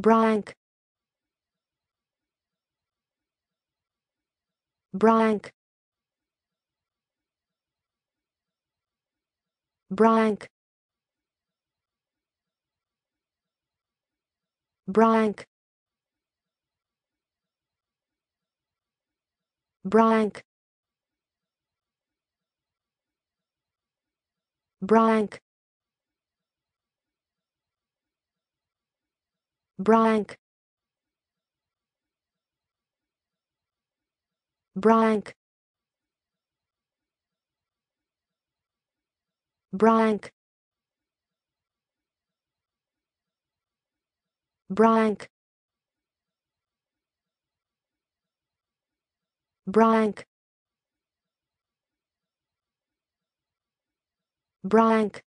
blank. Blank. Blank. Blank. Blank. Blank blank. Blank. Blank. Blank. Blank. Blank